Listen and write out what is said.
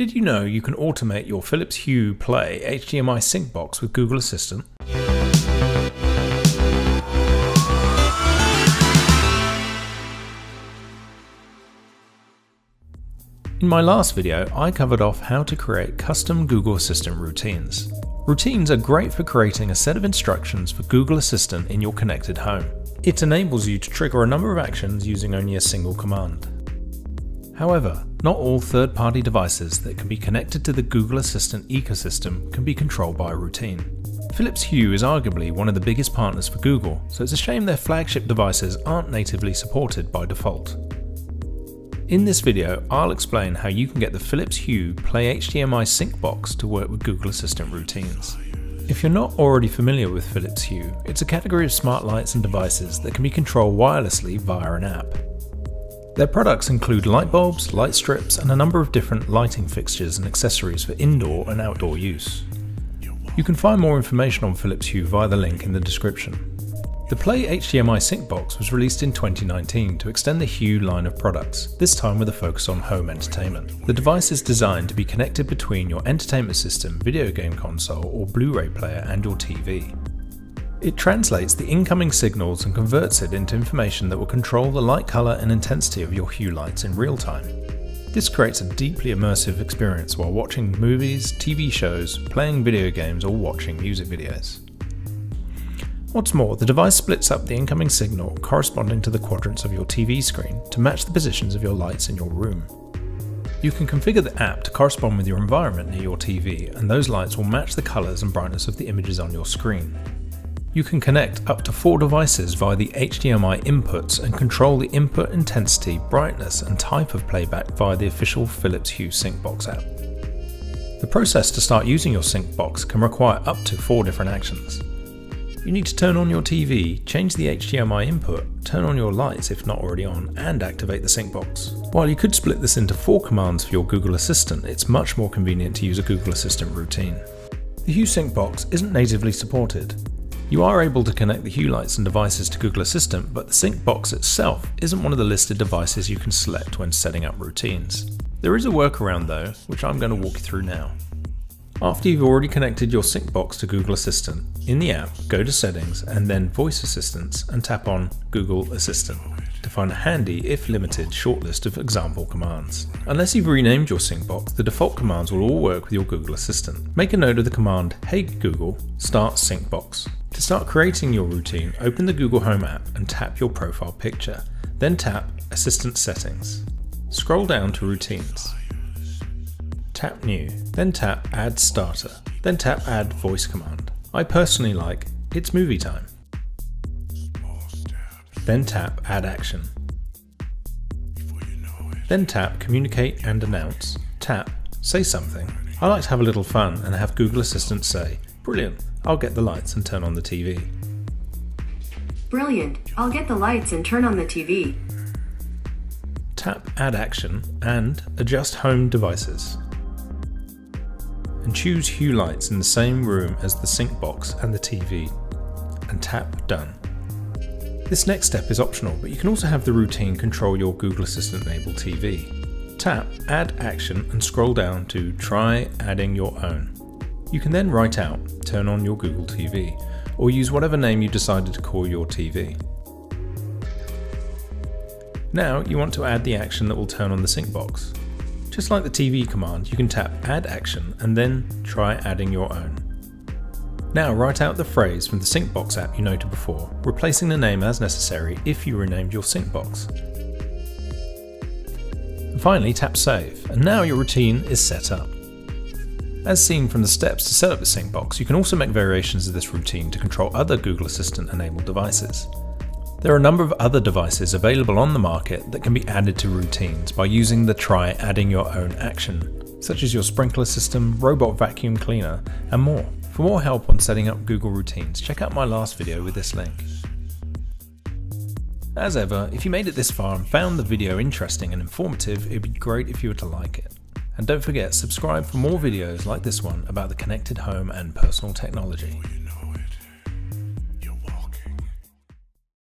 Did you know you can automate your Philips Hue Play HDMI sync box with Google Assistant? In my last video, I covered off how to create custom Google Assistant routines. Routines are great for creating a set of instructions for Google Assistant in your connected home. It enables you to trigger a number of actions using only a single command. However, not all third-party devices that can be connected to the Google Assistant ecosystem can be controlled by a routine. Philips Hue is arguably one of the biggest partners for Google, so it's a shame their flagship devices aren't natively supported by default. In this video, I'll explain how you can get the Philips Hue Play HDMI sync box to work with Google Assistant routines. If you're not already familiar with Philips Hue, it's a category of smart lights and devices that can be controlled wirelessly via an app. Their products include light bulbs, light strips, and a number of different lighting fixtures and accessories for indoor and outdoor use. You can find more information on Philips Hue via the link in the description. The Play HDMI Sync Box was released in 2019 to extend the Hue line of products, this time with a focus on home entertainment. The device is designed to be connected between your entertainment system, video game console, or Blu-ray player and your TV. It translates the incoming signals and converts it into information that will control the light color and intensity of your Hue lights in real time. This creates a deeply immersive experience while watching movies, TV shows, playing video games, or watching music videos. What's more, the device splits up the incoming signal corresponding to the quadrants of your TV screen to match the positions of your lights in your room. You can configure the app to correspond with your environment near your TV, and those lights will match the colours and brightness of the images on your screen. You can connect up to four devices via the HDMI inputs and control the input intensity, brightness, and type of playback via the official Philips Hue SyncBox app. The process to start using your SyncBox can require up to four different actions. You need to turn on your TV, change the HDMI input, turn on your lights if not already on, and activate the sync box. While you could split this into four commands for your Google Assistant, it's much more convenient to use a Google Assistant routine. The Hue Sync box isn't natively supported. You are able to connect the Hue lights and devices to Google Assistant, but the sync box itself isn't one of the listed devices you can select when setting up routines. There is a workaround though, which I'm going to walk you through now. After you've already connected your sync box to Google Assistant, in the app, go to Settings and then Voice Assistants and tap on Google Assistant find a handy, if limited, shortlist of example commands. Unless you've renamed your sync box, the default commands will all work with your Google Assistant. Make a note of the command Hey Google, start sync box. To start creating your routine, open the Google Home app and tap your profile picture. Then tap Assistant Settings. Scroll down to Routines tap New, then tap Add Starter, then tap Add Voice Command. I personally like It's Movie Time. Then tap Add Action. Then tap Communicate and Announce. Tap Say Something. I like to have a little fun and have Google Assistant say, Brilliant, I'll get the lights and turn on the TV. Brilliant, I'll get the lights and turn on the TV. Tap Add Action and Adjust Home Devices and choose hue lights in the same room as the sync box and the TV and tap done. This next step is optional, but you can also have the routine control your Google Assistant enabled TV. Tap add action and scroll down to try adding your own. You can then write out turn on your Google TV or use whatever name you decided to call your TV. Now you want to add the action that will turn on the sync box. Just like the TV command, you can tap Add Action and then try adding your own. Now write out the phrase from the SyncBox app you noted before, replacing the name as necessary if you renamed your SyncBox. And finally tap Save, and now your routine is set up. As seen from the steps to set up the SyncBox, you can also make variations of this routine to control other Google Assistant enabled devices. There are a number of other devices available on the market that can be added to routines by using the try adding your own action, such as your sprinkler system, robot vacuum cleaner, and more. For more help on setting up Google routines, check out my last video with this link. As ever, if you made it this far and found the video interesting and informative, it'd be great if you were to like it. And don't forget, subscribe for more videos like this one about the connected home and personal technology.